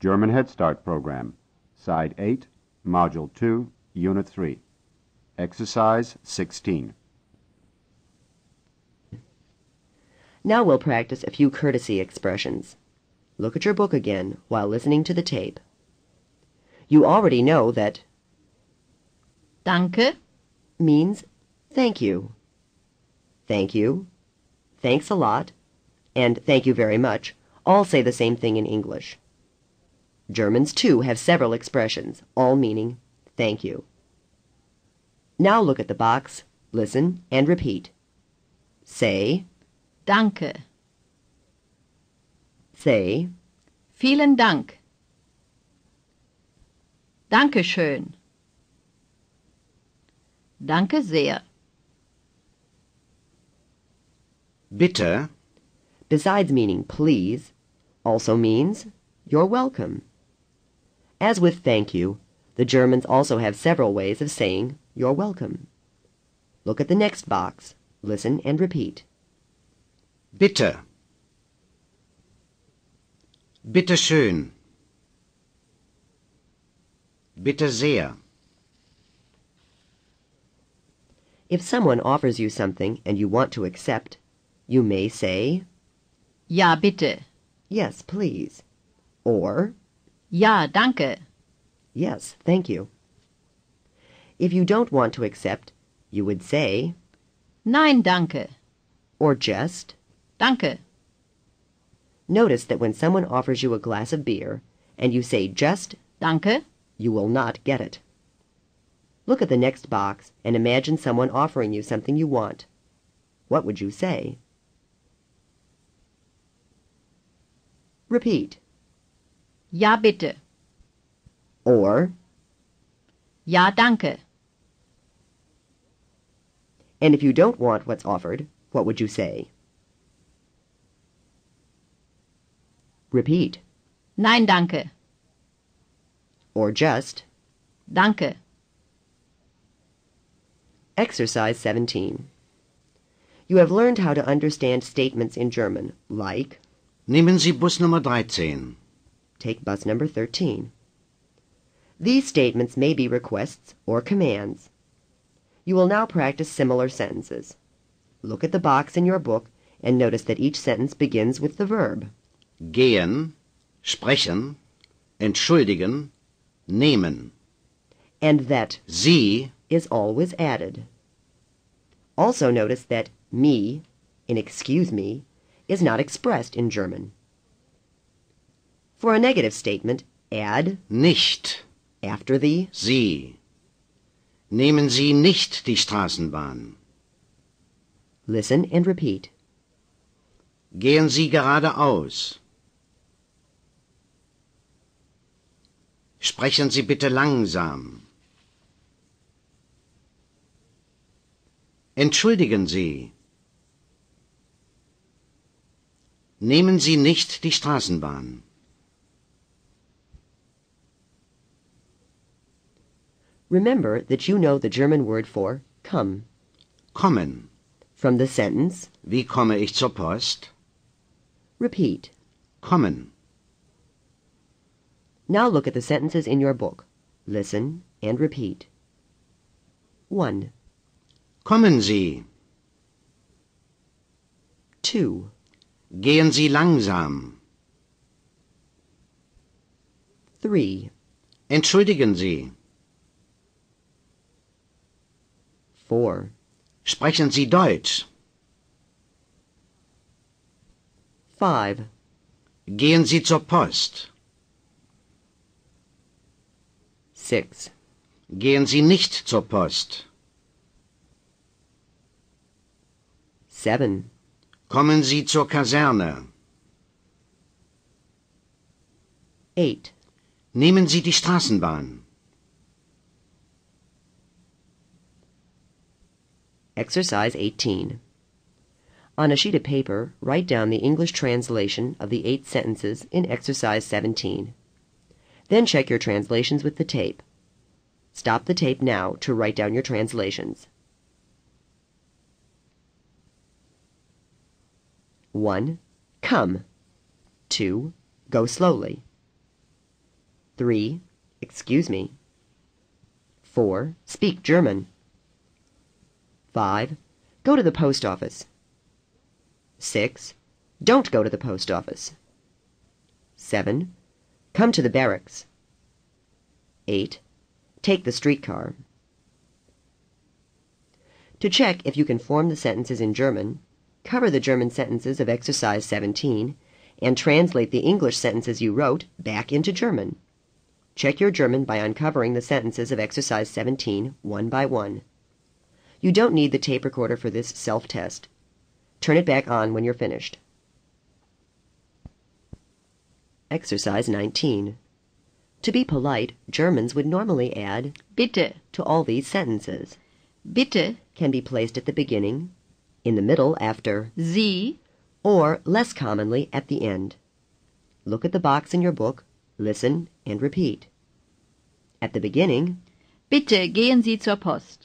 German Head Start Program, Side 8, Module 2, Unit 3. Exercise 16. Now we'll practice a few courtesy expressions. Look at your book again while listening to the tape. You already know that Danke, means thank you. Thank you, thanks a lot, and thank you very much all say the same thing in English. Germans, too, have several expressions, all meaning thank you. Now look at the box, listen, and repeat. Say, danke, say, vielen Dank. Danke schön. Danke sehr. Bitte, besides meaning please, also means you're welcome. As with thank you, the Germans also have several ways of saying you're welcome. Look at the next box, listen and repeat. bitte. Bitte schön. Bitte sehr. If someone offers you something and you want to accept, you may say, Ja, bitte. yes, please, or Ja, danke. yes, thank you. If you don't want to accept, you would say, Nein, danke. or just, Danke. notice that when someone offers you a glass of beer and you say just, Danke. you will not get it. Look at the next box and imagine someone offering you something you want. What would you say? Repeat. Ja, bitte. Or, Ja, danke. and if you don't want what's offered, what would you say? Repeat. Nein, danke. Or just, Danke. Exercise 17. You have learned how to understand statements in German, like, Nehmen Sie Bus Nummer 13. Take bus number 13. These statements may be requests or commands. You will now practice similar sentences. Look at the box in your book and notice that each sentence begins with the verb. Gehen, sprechen, entschuldigen, nehmen. and that Sie, is always added. Also notice that me in excuse me is not expressed in German. For a negative statement, add nicht. after the Sie. Nehmen Sie nicht die Straßenbahn. listen and repeat. Gehen Sie geradeaus. Sprechen Sie bitte langsam. Entschuldigen Sie. Nehmen Sie nicht die Straßenbahn. Remember that you know the German word for come. Kommen. From the sentence, Wie komme ich zur Post? repeat. Kommen. Now look at the sentences in your book. Listen and repeat. 1, Kommen Sie. 2, Gehen Sie langsam. 3, Entschuldigen Sie. 4, Sprechen Sie Deutsch. 5, Gehen Sie zur Post. 6, Gehen Sie nicht zur Post. 7, Kommen Sie zur Kaserne. 8, Nehmen Sie die Straßenbahn. Exercise 18. On a sheet of paper, write down the English translation of the eight sentences in Exercise 17. Then check your translations with the tape. Stop the tape now to write down your translations. 1. Come. 2. Go slowly. 3. Excuse me. 4. Speak German. 5. Go to the post office. 6. Don't go to the post office. 7. Come to the barracks. 8. Take the streetcar. To check if you can form the sentences in German, cover the German sentences of exercise 17 and translate the English sentences you wrote back into German. Check your German by uncovering the sentences of exercise 17 one by one. You don't need the tape recorder for this self-test. Turn it back on when you're finished. Exercise 19. To be polite, Germans would normally add Bitte. to all these sentences. Bitte. Can be placed at the beginning, in the middle after, Sie. or less commonly at the end. Look at the box in your book, listen, and repeat. At the beginning, Bitte gehen Sie zur Post.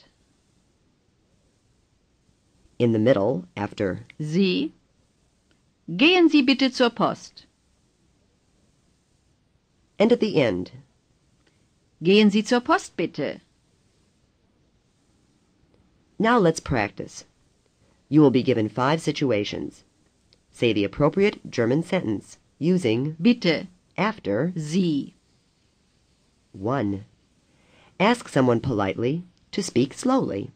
In the middle after, Sie. Gehen Sie bitte zur Post. and at the end. Gehen Sie zur Post bitte. Now let's practice. You will be given five situations. Say the appropriate German sentence using Bitte. after Sie. 1. Ask someone politely to speak slowly.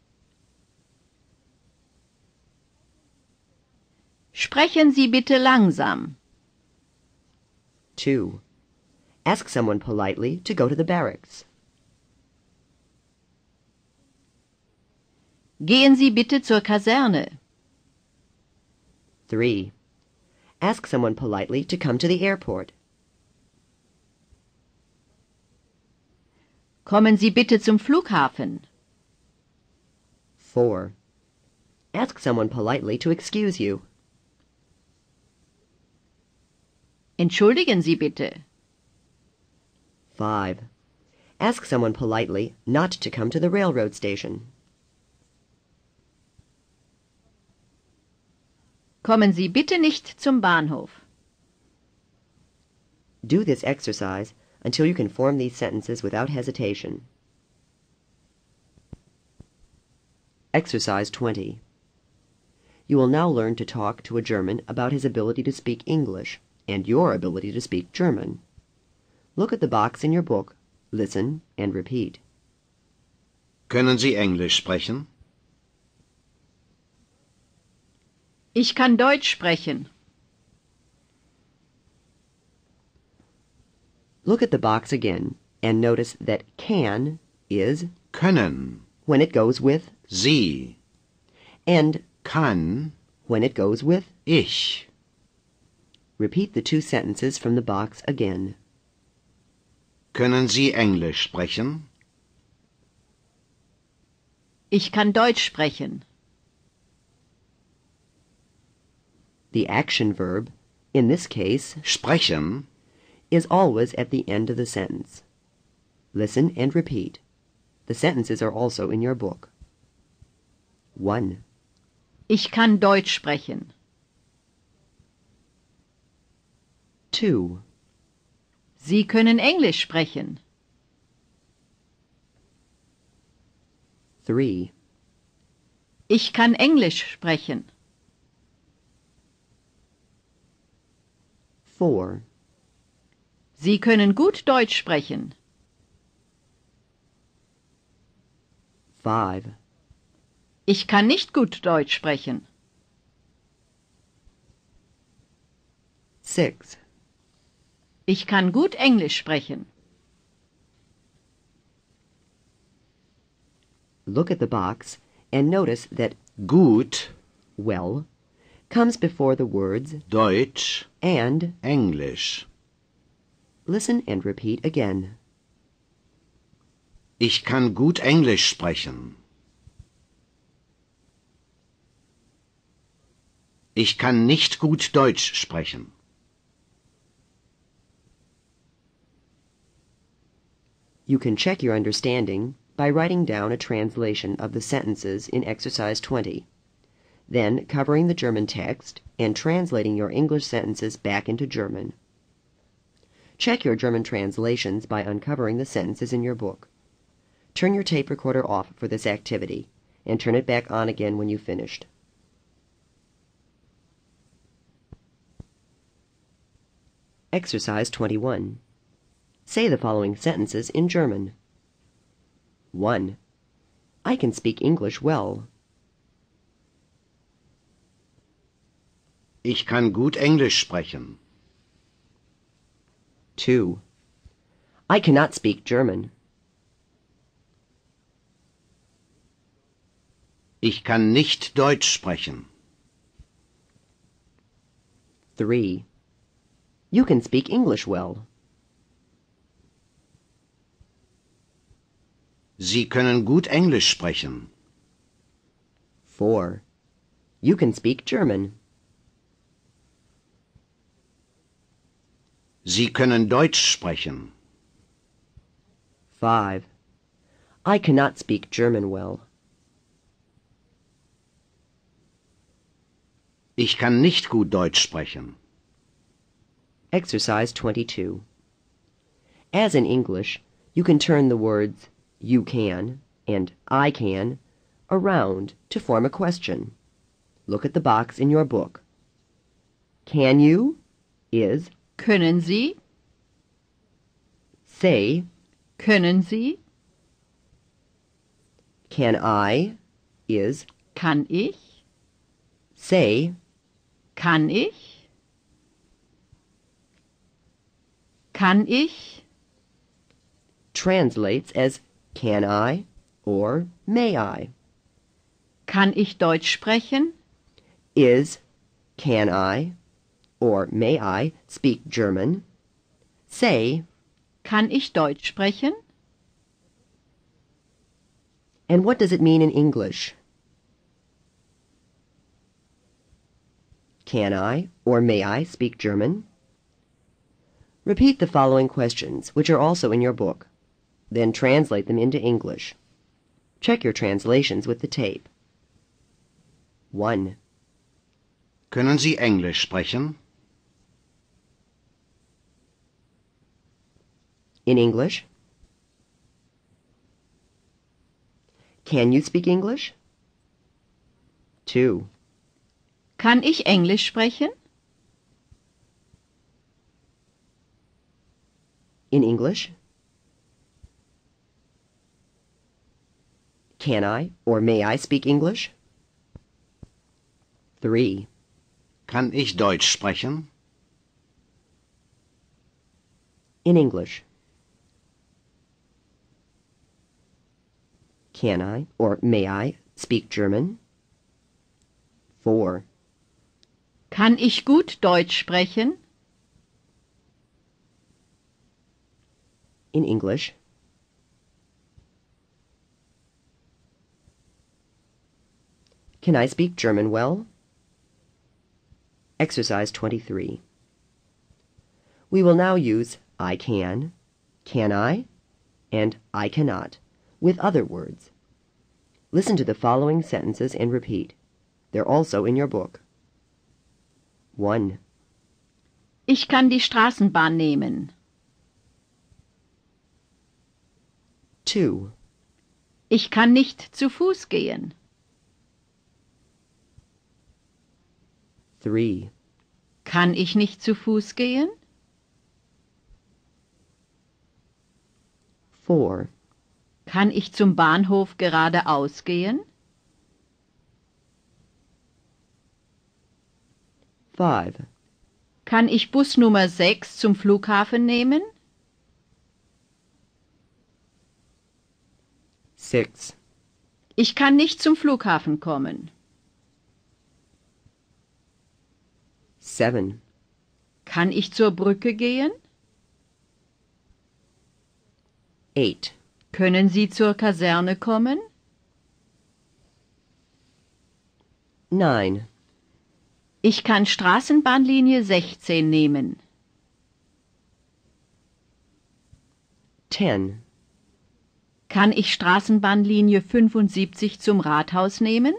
Sprechen Sie bitte langsam. 2. Ask someone politely to go to the barracks. Gehen Sie bitte zur Kaserne. 3. Ask someone politely to come to the airport. Kommen Sie bitte zum Flughafen. 4. Ask someone politely to excuse you. Entschuldigen Sie bitte. 5. Ask someone politely not to come to the railroad station. Kommen Sie bitte nicht zum Bahnhof. Do this exercise until you can form these sentences without hesitation. Exercise 20. You will now learn to talk to a German about his ability to speak English and your ability to speak German. Look at the box in your book, listen, and repeat. Können Sie Englisch sprechen? Ich kann Deutsch sprechen. Look at the box again and notice that can is Können. when it goes with Sie. and Kann. when it goes with. Ich. Repeat the two sentences from the box again. Können Sie Englisch sprechen? Ich kann Deutsch sprechen. The action verb, in this case, Sprechen. is always at the end of the sentence. Listen and repeat. The sentences are also in your book. 1. Ich kann Deutsch sprechen. 2. Sie können Englisch sprechen. 3. Ich kann Englisch sprechen. 4. Sie können gut Deutsch sprechen. 5. Ich kann nicht gut Deutsch sprechen. 6. Ich kann gut Englisch sprechen. Look at the box and notice that Gut. well comes before the words Deutsch. and. Englisch. Listen and repeat again. Ich kann gut Englisch sprechen. Ich kann nicht gut Deutsch sprechen. You can check your understanding by writing down a translation of the sentences in exercise 20, then covering the German text and translating your English sentences back into German. Check your German translations by uncovering the sentences in your book. Turn your tape recorder off for this activity and turn it back on again when you've finished. Exercise 21. Say the following sentences in German. 1. I can speak English well. Ich kann gut Englisch sprechen. 2. I cannot speak German. Ich kann nicht Deutsch sprechen. 3. You can speak English well. Sie können gut Englisch sprechen. 4. You can speak German. Sie können Deutsch sprechen. 5. I cannot speak German well. Ich kann nicht gut Deutsch sprechen. Exercise 22. As in English, you can turn the words you can and I can around to form a question. Look at the box in your book. Can you is Können Sie? say, Können Sie? can I is Kann ich? say, Kann ich? Kann ich? translates as can I or may I. Kann ich Deutsch sprechen? Is can I or may I speak German? Say, Kann ich Deutsch sprechen? and what does it mean in English? Can I or may I speak German? Repeat the following questions, which are also in your book. Then translate them into English. Check your translations with the tape. 1. Können Sie Englisch sprechen? In English? Can you speak English? 2. Kann ich Englisch sprechen? In English? Can I or may I speak English? 3. Kann ich Deutsch sprechen? In English? Can I or may I speak German? 4. Kann ich gut Deutsch sprechen? In English? Can I speak German well? Exercise 23. We will now use I can, can I, and I cannot with other words. Listen to the following sentences and repeat. They're also in your book. 1. Ich kann die Straßenbahn nehmen. 2. Ich kann nicht zu Fuß gehen. 3. Kann ich nicht zu Fuß gehen? 4. Kann ich zum Bahnhof geradeaus gehen? 5. Kann ich Bus Nummer 6 zum Flughafen nehmen? 6. Ich kann nicht zum Flughafen kommen. 7. Kann ich zur Brücke gehen? 8. Können Sie zur Kaserne kommen? 9. Ich kann Straßenbahnlinie 16 nehmen. 10. Kann ich Straßenbahnlinie 75 zum Rathaus nehmen?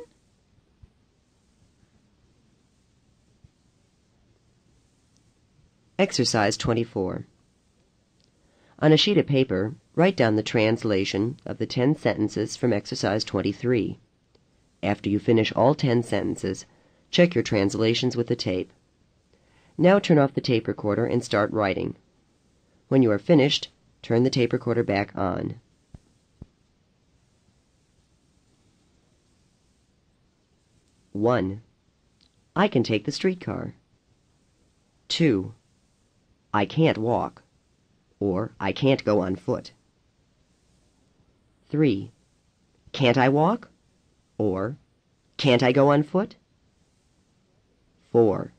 Exercise 24. On a sheet of paper, write down the translation of the ten sentences from exercise 23. After you finish all ten sentences, check your translations with the tape. Now turn off the tape recorder and start writing. When you are finished, turn the tape recorder back on. One. I can take the streetcar. Two. I can't walk. Or I can't go on foot. Three. Can't I walk? Or can't I go on foot? Four.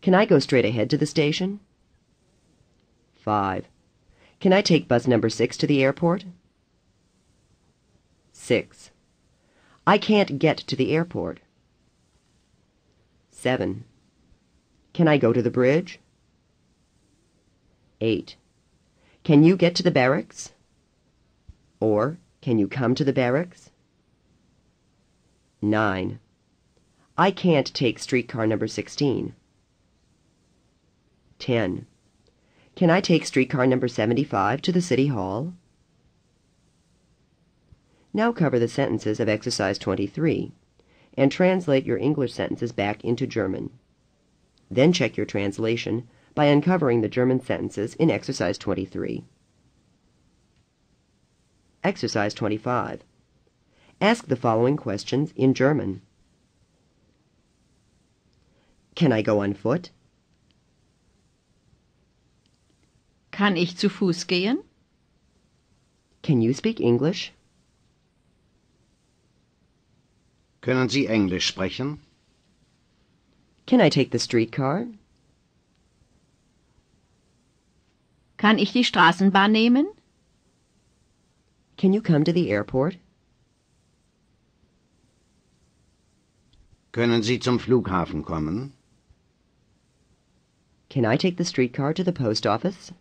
Can I go straight ahead to the station? Five. Can I take bus number six to the airport? Six. I can't get to the airport. Seven. Can I go to the bridge? Eight. Can you get to the barracks? Or can you come to the barracks? Nine. I can't take streetcar number 16. 10. Can I take streetcar number 75 to the City Hall? Now cover the sentences of exercise 23 and translate your English sentences back into German. Then check your translation by uncovering the German sentences in exercise 23. Exercise 25. Ask the following questions in German. Can I go on foot? Kann ich zu Fuß gehen? Can you speak English? Können Sie Englisch sprechen? Can I take the streetcar? Kann ich die Straßenbahn nehmen? Can you come to the airport? Können Sie zum Flughafen kommen? Can I take the streetcar to the post office?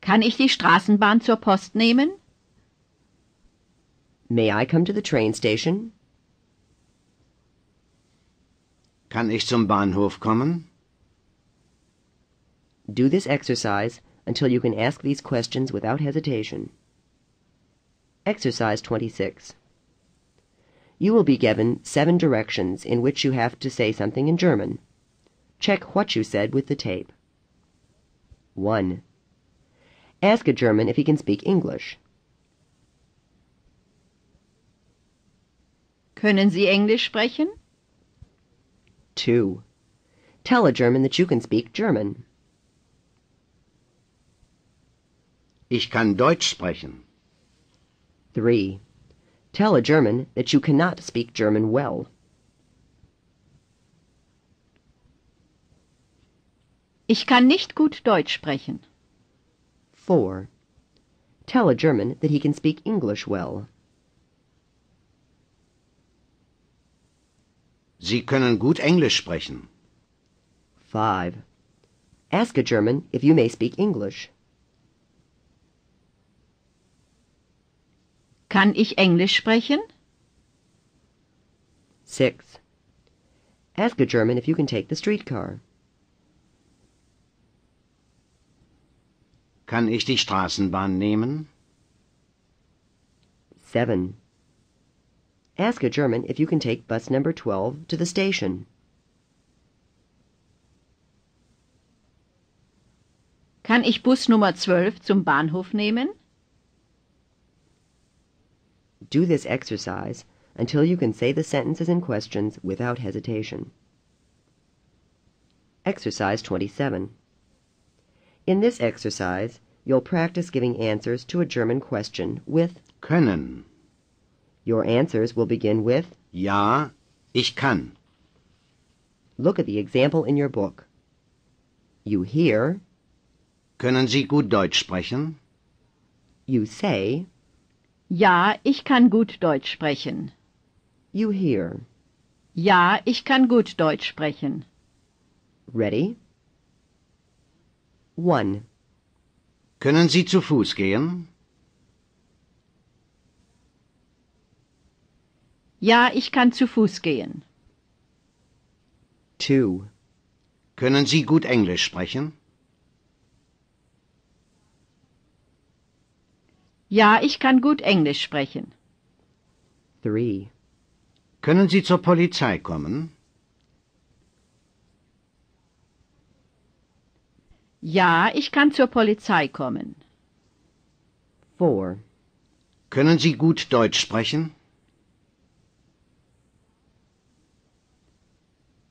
Kann ich die Straßenbahn zur Post nehmen? May I come to the train station? Kann ich zum Bahnhof kommen? Do this exercise until you can ask these questions without hesitation. Exercise 26. You will be given seven directions in which you have to say something in German. Check what you said with the tape. 1. Ask a German if he can speak English. Können Sie Englisch sprechen? 2. Tell a German that you can speak German. Ich kann Deutsch sprechen. 3. Tell a German that you cannot speak German well. Ich kann nicht gut Deutsch sprechen. 4. Tell a German that he can speak English well. Sie können gut Englisch sprechen. 5. Ask a German if you may speak English. Kann ich Englisch sprechen? 6. Ask a German if you can take the streetcar. Kann ich die Straßenbahn nehmen? 7. Ask a German if you can take bus number 12 to the station. Kann ich Bus Nummer 12 zum Bahnhof nehmen? Do this exercise until you can say the sentences and questions without hesitation. Exercise 27. In this exercise, you'll practice giving answers to a German question with Können. Your answers will begin with Ja, ich kann. Look at the example in your book. You hear, Können Sie gut Deutsch sprechen? you say, Ja, ich kann gut Deutsch sprechen. you hear. Ja, ich kann gut Deutsch sprechen. Ready? 1. Können Sie zu Fuß gehen? Ja, ich kann zu Fuß gehen. 2. Können Sie gut Englisch sprechen? Ja, ich kann gut Englisch sprechen. 3. Können Sie zur Polizei kommen? Ja, ich kann zur Polizei kommen. 4. Können Sie gut Deutsch sprechen?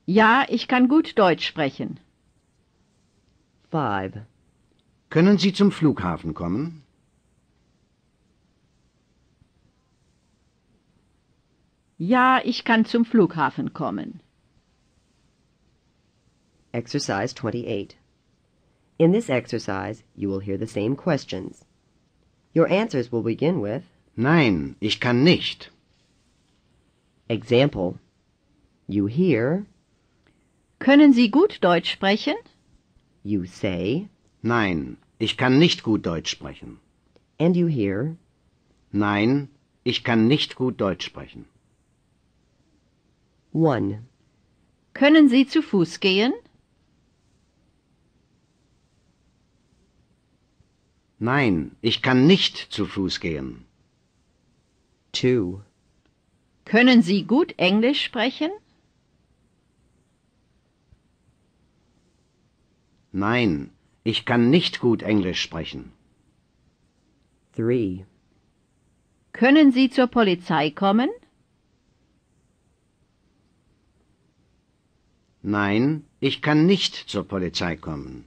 Ja, ich kann gut Deutsch sprechen. 5. Können Sie zum Flughafen kommen? Ja, ich kann zum Flughafen kommen. Exercise 28. In this exercise, you will hear the same questions. Your answers will begin with Nein, ich kann nicht. Example. You hear, Können Sie gut Deutsch sprechen? you say, Nein, ich kann nicht gut Deutsch sprechen. and you hear, Nein, ich kann nicht gut Deutsch sprechen. 1. Können Sie zu Fuß gehen? Nein, ich kann nicht zu Fuß gehen. 2. Können Sie gut Englisch sprechen? Nein, ich kann nicht gut Englisch sprechen. 3. Können Sie zur Polizei kommen? Nein, ich kann nicht zur Polizei kommen.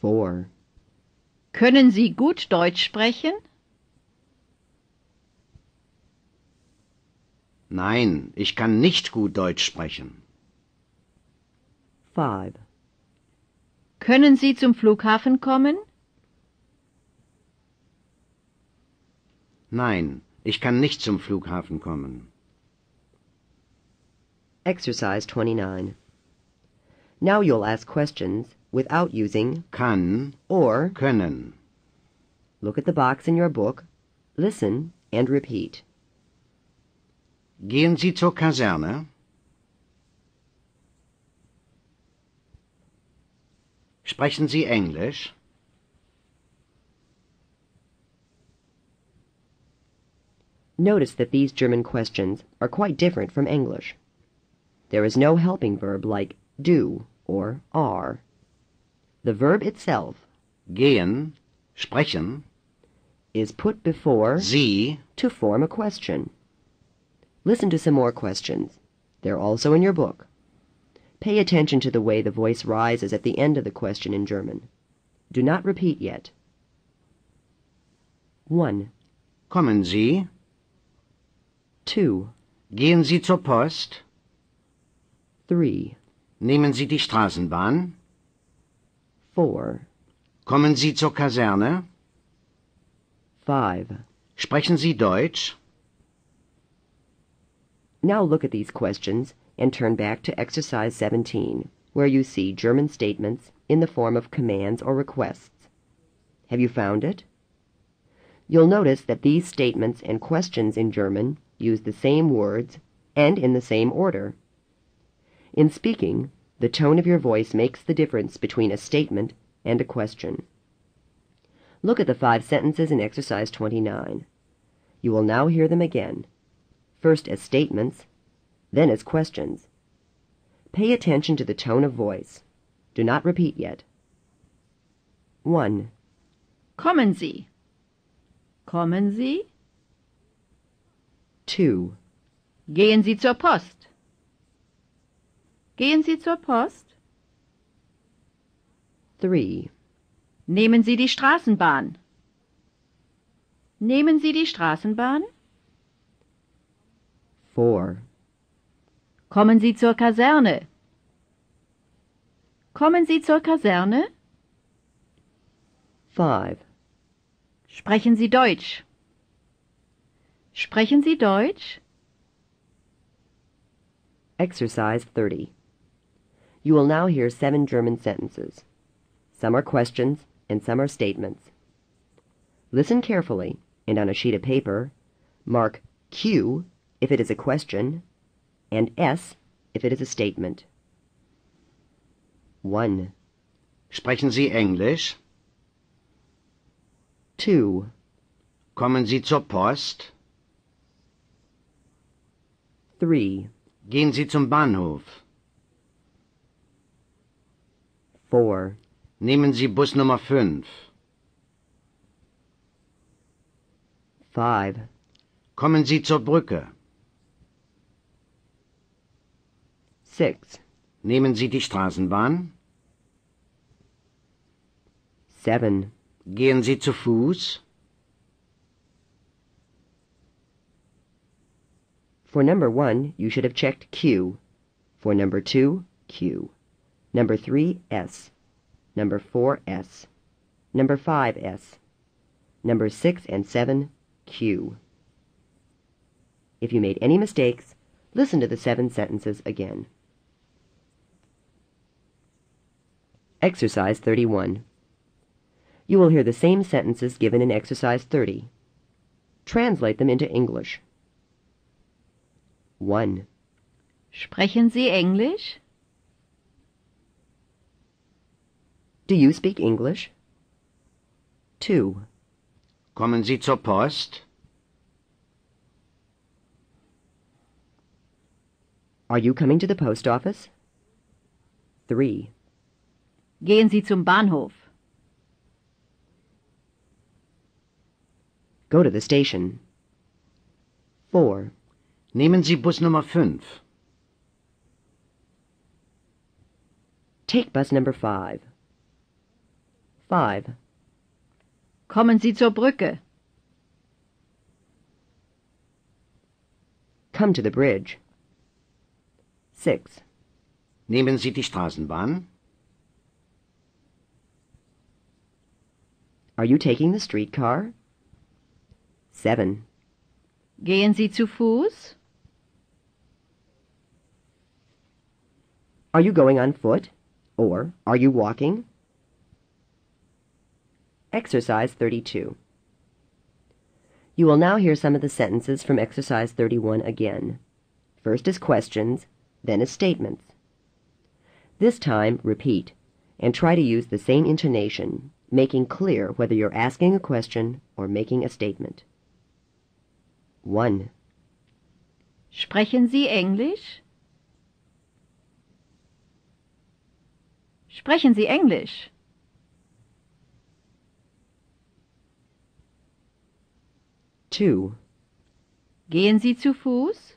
4. Können Sie gut Deutsch sprechen? Nein, ich kann nicht gut Deutsch sprechen. 5. Können Sie zum Flughafen kommen? Nein, ich kann nicht zum Flughafen kommen. Exercise 29. Now you'll ask questions without using Kann, or. können. Look at the box in your book, listen, and repeat. Gehen Sie zur Kaserne? Sprechen Sie Englisch? Notice that these German questions are quite different from English. There is no helping verb like do or are. The verb itself Gehen, sprechen, is put before Sie, to form a question. Listen to some more questions. They're also in your book. Pay attention to the way the voice rises at the end of the question in German. Do not repeat yet. 1, kommen Sie? 2, Gehen Sie zur Post? 3, Nehmen Sie die Straßenbahn? 4, Kommen Sie zur Kaserne? 5. Sprechen Sie Deutsch? Now look at these questions and turn back to exercise 17, where you see German statements in the form of commands or requests. Have you found it? You'll notice that these statements and questions in German use the same words and in the same order. In speaking, the tone of your voice makes the difference between a statement and a question. Look at the five sentences in exercise 29. You will now hear them again first as statements, then as questions. Pay attention to the tone of voice. Do not repeat yet. 1, Kommen Sie. Kommen Sie? 2, Gehen Sie zur Post. Gehen Sie zur Post? 3, Nehmen Sie die Straßenbahn. Nehmen Sie die Straßenbahn? 4, Kommen Sie zur Kaserne. Kommen Sie zur Kaserne? 5, Sprechen Sie Deutsch. Sprechen Sie Deutsch? Exercise 30. You will now hear seven German sentences. Some are questions and some are statements. Listen carefully and on a sheet of paper, mark Q if it is a question and S if it is a statement. 1, Sprechen Sie Englisch? 2, Kommen Sie zur Post? 3, Gehen Sie zum Bahnhof? 4, Nehmen Sie Bus Nummer 5. 5, Kommen Sie zur Brücke. 6, Nehmen Sie die Straßenbahn? 7, Gehen Sie zu Fuß? For number 1, you should have checked Q. For number 2, Q. Number 3, S. Number 4, S. Number 5, S. Number 6 and 7, Q. If you made any mistakes, listen to the seven sentences again. Exercise 31. You will hear the same sentences given in Exercise 30. Translate them into English. 1. Sprechen Sie Englisch? Do you speak English? 2. Kommen Sie zur Post? Are you coming to the post office? 3. Gehen Sie zum Bahnhof. Go to the station. 4. Nehmen Sie Bus Nummer 5. Take bus number 5. 5. Kommen Sie zur Brücke. Come to the bridge. 6. Nehmen Sie die Straßenbahn? Are you taking the streetcar? 7. Gehen Sie zu Fuß? Are you going on foot? Or are you walking? Exercise 32. You will now hear some of the sentences from Exercise 31 again. First as questions, then as statements. This time, repeat, and try to use the same intonation, making clear whether you're asking a question or making a statement. 1. Sprechen Sie Englisch? Sprechen Sie Englisch? Two. Gehen Sie zu Fuß?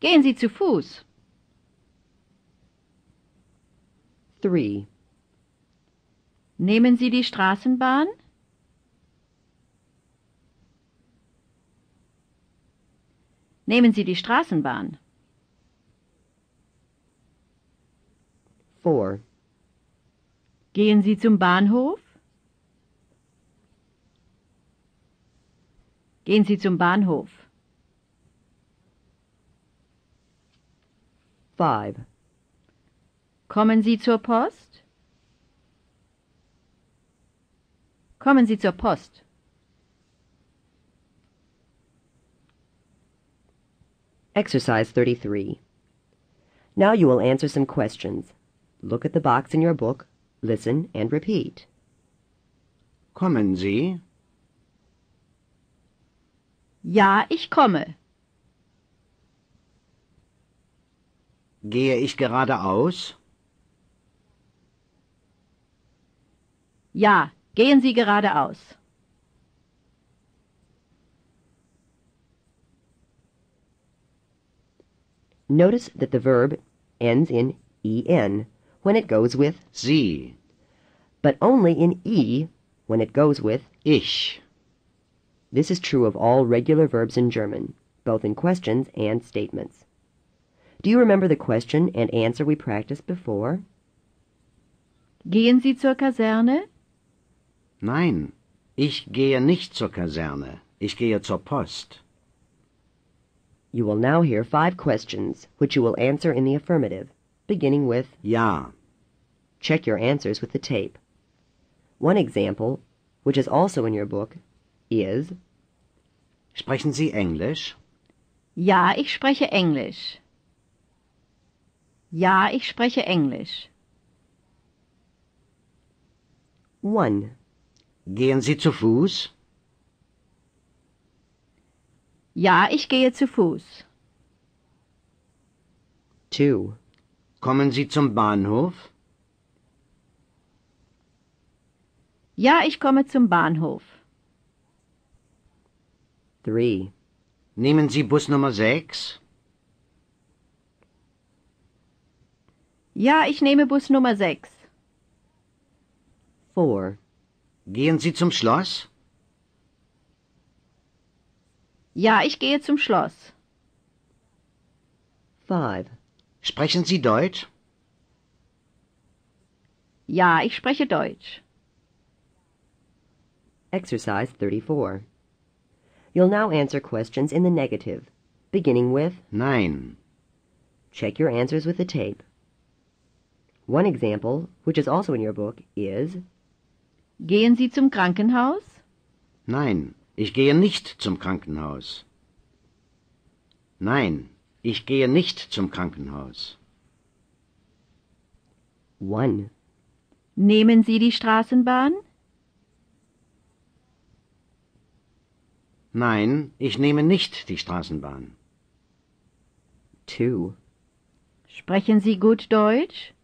Gehen Sie zu Fuß? Three. Nehmen Sie die Straßenbahn? Nehmen Sie die Straßenbahn. Four. Gehen Sie zum Bahnhof? Gehen Sie zum Bahnhof. Five. Kommen Sie zur Post? Kommen Sie zur Post. Exercise 33. Now you will answer some questions. Look at the box in your book, listen, and repeat. Kommen Sie? Ja, ich komme. Gehe ich geradeaus? Ja, gehen Sie geradeaus. Notice that the verb ends in en when it goes with, Sie, but only in e when it goes with. Ich. This is true of all regular verbs in German, both in questions and statements. Do you remember the question and answer we practiced before? Gehen Sie zur Kaserne? Nein. Ich gehe nicht zur Kaserne. Ich gehe zur Post. You will now hear five questions, which you will answer in the affirmative, beginning with Ja. check your answers with the tape. One example, which is also in your book, is Sprechen Sie Englisch? Ja, ich spreche Englisch. Ja, ich spreche Englisch. 1. Gehen Sie zu Fuß? Ja, ich gehe zu Fuß. 2. Kommen Sie zum Bahnhof? Ja, ich komme zum Bahnhof. 3. Nehmen Sie Bus Nummer 6? Ja, ich nehme Bus Nummer 6. 4. Gehen Sie zum Schloss? Ja, ich gehe zum Schloss. 5. Sprechen Sie Deutsch? Ja, ich spreche Deutsch. Exercise 34. You'll now answer questions in the negative, beginning with Nein. check your answers with the tape. One example, which is also in your book, is Gehen Sie zum Krankenhaus? Nein, ich gehe nicht zum Krankenhaus. Nein, ich gehe nicht zum Krankenhaus. 1. Nehmen Sie die Straßenbahn? Nein, ich nehme nicht die Straßenbahn. 2. Sprechen Sie gut Deutsch?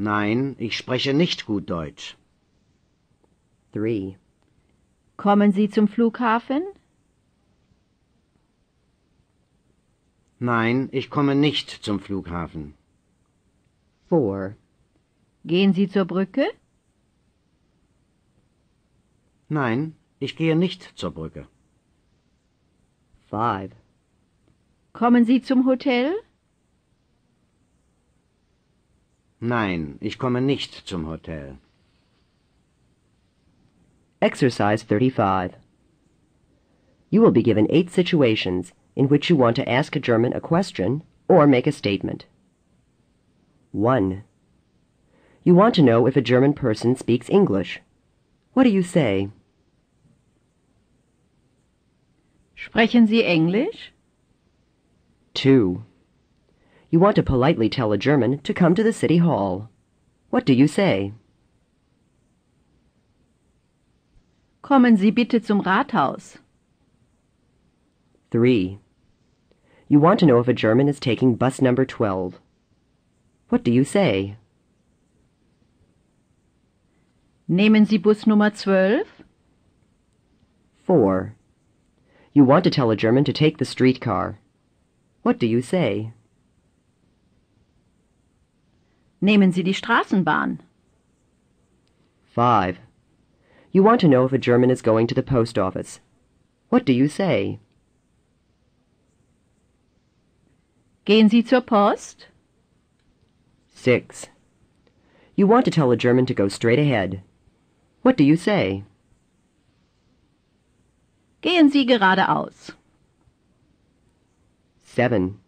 Nein, ich spreche nicht gut Deutsch. 3. Kommen Sie zum Flughafen? Nein, ich komme nicht zum Flughafen. 4. Gehen Sie zur Brücke? Nein, ich gehe nicht zur Brücke. 5. Kommen Sie zum Hotel? Nein, ich komme nicht zum Hotel. Exercise 35. You will be given eight situations in which you want to ask a German a question or make a statement. 1. You want to know if a German person speaks English. What do you say? Sprechen Sie Englisch? 2. You want to politely tell a German to come to the city hall. What do you say? Kommen Sie bitte zum Rathaus. 3. You want to know if a German is taking bus number 12. What do you say? Nehmen Sie Bus Nummer 12? 4. You want to tell a German to take the streetcar. What do you say? Nehmen Sie die Straßenbahn. 5. You want to know if a German is going to the post office. What do you say? Gehen Sie zur Post? 6. You want to tell a German to go straight ahead. What do you say? Gehen Sie geradeaus. 7.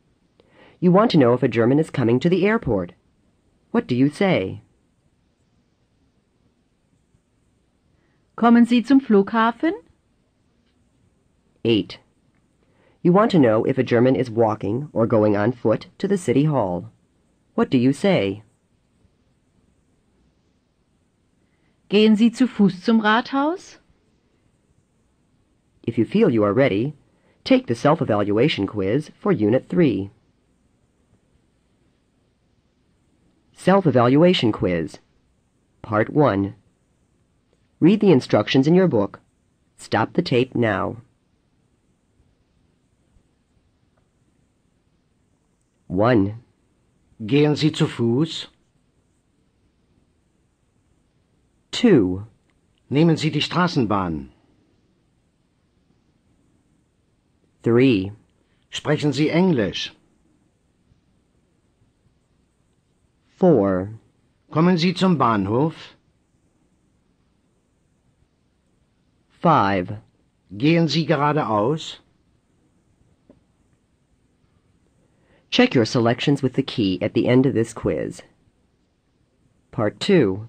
You want to know if a German is coming to the airport. What do you say? Kommen Sie zum Flughafen? 8. You want to know if a German is walking or going on foot to the city hall. What do you say? Gehen Sie zu Fuß zum Rathaus? If you feel you are ready, take the self-evaluation quiz for Unit 3. Self-evaluation quiz. Part 1. Read the instructions in your book. Stop the tape now. 1. Gehen Sie zu Fuß? 2. Nehmen Sie die Straßenbahn. 3. Sprechen Sie Englisch? 4. Kommen Sie zum Bahnhof? 5. Gehen Sie geradeaus? Check your selections with the key at the end of this quiz. Part 2.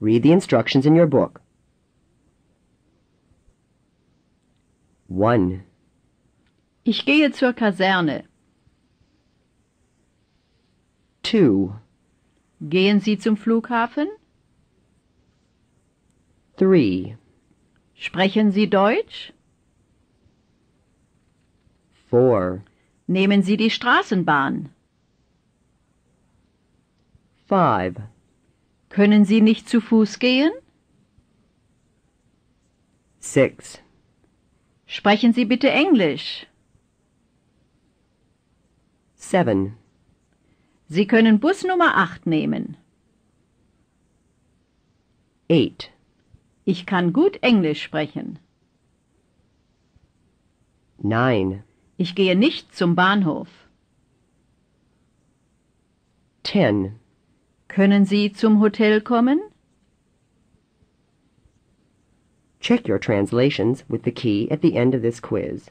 Read the instructions in your book. 1. Ich gehe zur Kaserne. 2, Gehen Sie zum Flughafen? 3, Sprechen Sie Deutsch? 4, Nehmen Sie die Straßenbahn? 5, Können Sie nicht zu Fuß gehen? 6, Sprechen Sie bitte Englisch. 7, Sie können Bus Nummer 8 nehmen. 8, Ich kann gut Englisch sprechen. 9, Ich gehe nicht zum Bahnhof. 10, Können Sie zum Hotel kommen? Check your translations with the key at the end of this quiz.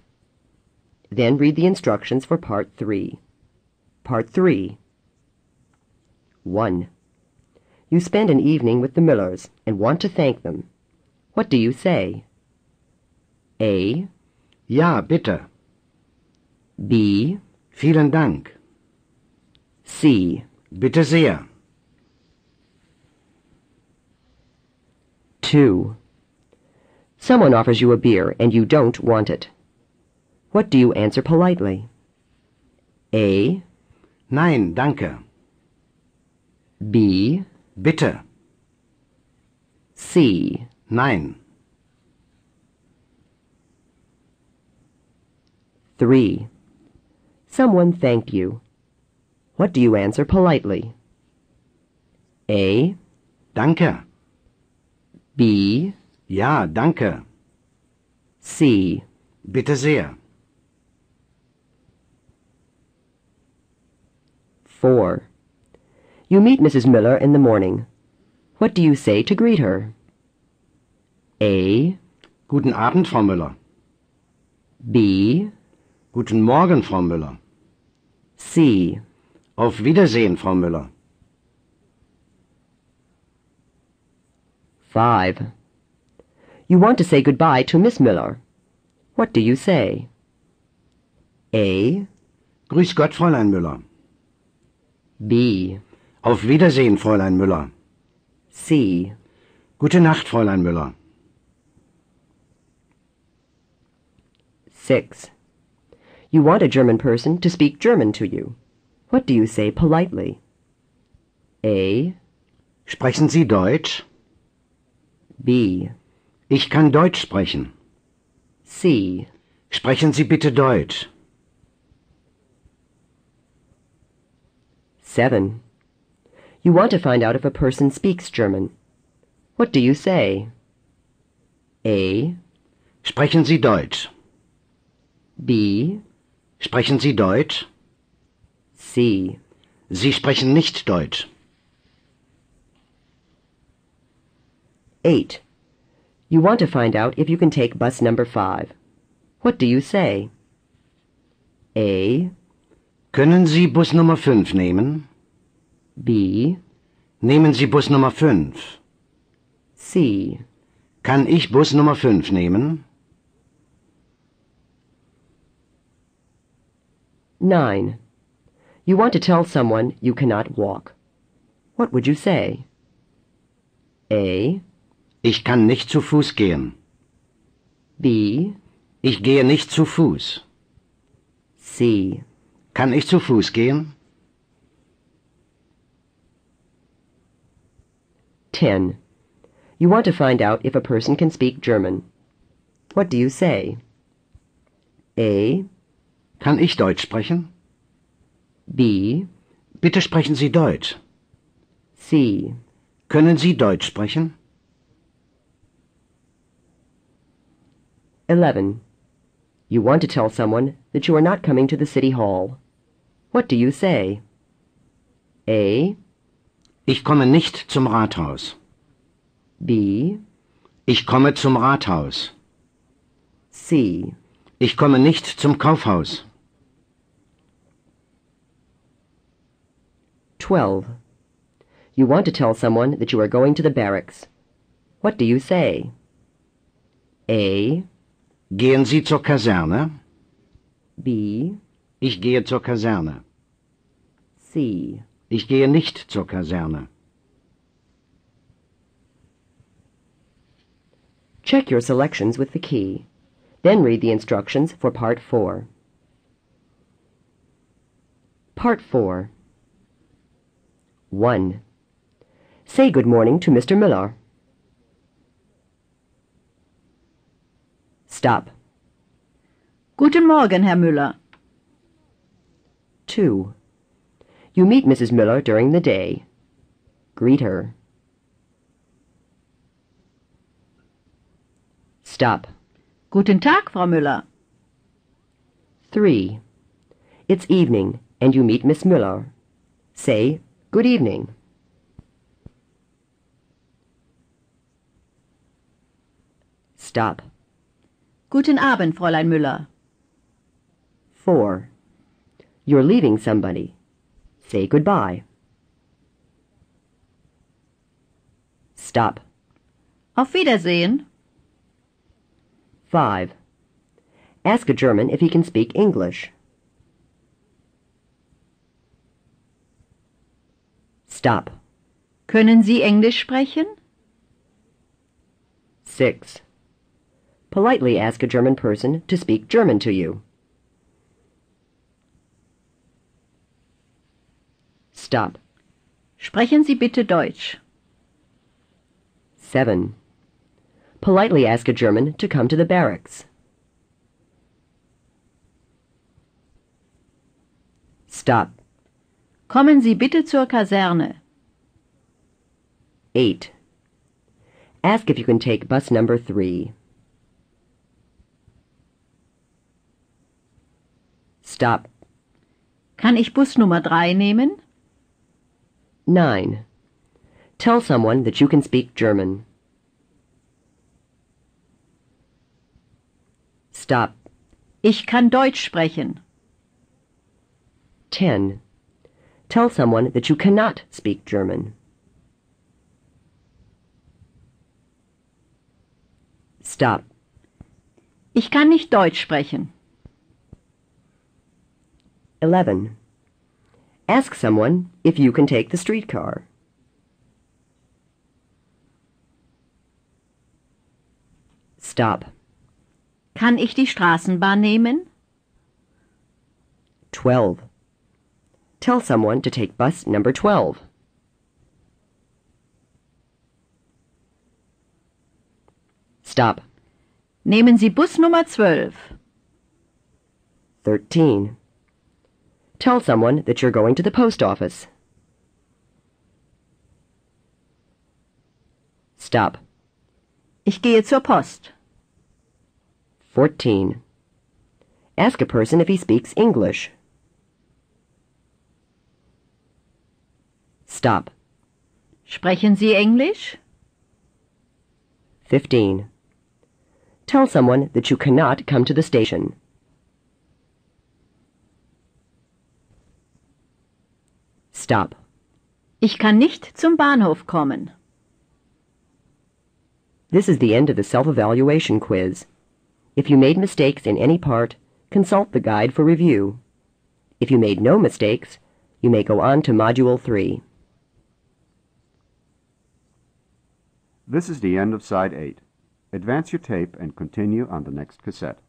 Then read the instructions for Part 3. Part 3. 1. You spend an evening with the Millers and want to thank them. What do you say? A, Ja, bitte. B, Vielen Dank. C. Bitte sehr. 2. Someone offers you a beer and you don't want it. What do you answer politely? A, Nein, danke. B, Bitter. C. Nein. 3. Someone thanked you. What do you answer politely? A, Danke. B, Ja, danke. C. Bitte sehr. 4. You meet Mrs. Miller in the morning. What do you say to greet her? A, Guten Abend, Frau Müller. B, Guten Morgen, Frau Müller. C. Auf Wiedersehen, Frau Müller. 5. You want to say goodbye to Miss Miller. What do you say? A, Grüß Gott, Fräulein Müller. B, Auf Wiedersehen, Fräulein Müller. C. Gute Nacht, Fräulein Müller. 6. You want a German person to speak German to you. What do you say politely? A, Sprechen Sie Deutsch? B, Ich kann Deutsch sprechen. C. Sprechen Sie bitte Deutsch. 7. You want to find out if a person speaks German. What do you say? A, Sprechen Sie Deutsch. B, Sprechen Sie Deutsch? C. Sie sprechen nicht Deutsch. 8. You want to find out if you can take bus number 5. What do you say? A, Können Sie Bus Nummer 5 nehmen? B, Nehmen Sie Bus Nummer 5. C. Kann ich Bus Nummer 5 nehmen? 9. You want to tell someone you cannot walk. What would you say? A, Ich kann nicht zu Fuß gehen. B, Ich gehe nicht zu Fuß. C. Kann ich zu Fuß gehen? 10. You want to find out if a person can speak German. What do you say? A, Kann ich Deutsch sprechen? B, Bitte sprechen Sie Deutsch. C. Können Sie Deutsch sprechen? 11. You want to tell someone that you are not coming to the city hall. What do you say? A, Ich komme nicht zum Rathaus. B, Ich komme zum Rathaus. C. Ich komme nicht zum Kaufhaus. 12. You want to tell someone that you are going to the barracks. What do you say? A, Gehen Sie zur Kaserne? B, Ich gehe zur Kaserne. C. Ich gehe nicht zur Kaserne. Check your selections with the key. Then read the instructions for Part 4. Part 4 1. Say good morning to Mr. Miller. Stop. Guten Morgen, Herr Müller. 2. You meet Mrs. Miller during the day. Greet her. Stop. Guten Tag, Frau Müller. 3. It's evening, and you meet Miss Miller. Say, Good evening. Stop. Guten Abend, Fräulein Müller. 4. You're leaving somebody. Say goodbye. Stop. Auf Wiedersehen. 5. Ask a German if he can speak English. Stop. Können Sie Englisch sprechen? 6. Politely ask a German person to speak German to you. Stop. Sprechen Sie bitte Deutsch. 7. Politely ask a German to come to the barracks. Stop. Kommen Sie bitte zur Kaserne. 8. Ask if you can take bus number 3. Stop. Kann ich Bus Nummer 3 nehmen? 9. Tell someone that you can speak German. Stop. Ich kann Deutsch sprechen. 10. Tell someone that you cannot speak German. Stop. Ich kann nicht Deutsch sprechen. 11. Ask someone if you can take the streetcar. Stop. Kann ich die Straßenbahn nehmen? 12. Tell someone to take bus number 12. Stop. Nehmen Sie Bus Nummer 12. 13. Tell someone that you're going to the post office. Stop. Ich gehe zur Post. 14. Ask a person if he speaks English. Stop. Sprechen Sie Englisch? 15. Tell someone that you cannot come to the station. Stop. Ich kann nicht zum Bahnhof kommen. This is the end of the self-evaluation quiz. If you made mistakes in any part, consult the guide for review. If you made no mistakes, you may go on to Module 3. This is the end of side 8. Advance your tape and continue on the next cassette.